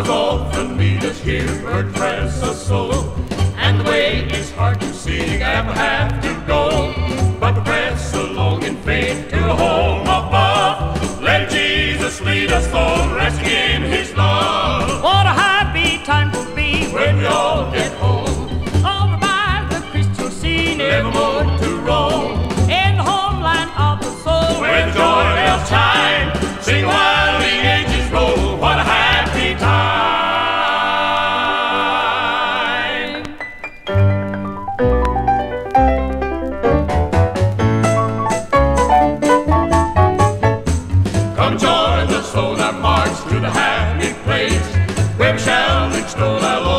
Our all the meet us here where press us so. And the way is hard to see, I have to go. But press along in faith to a home above. Let Jesus lead us home, resting in his love. Come join the soul march to the happy place where we shall extol our Lord.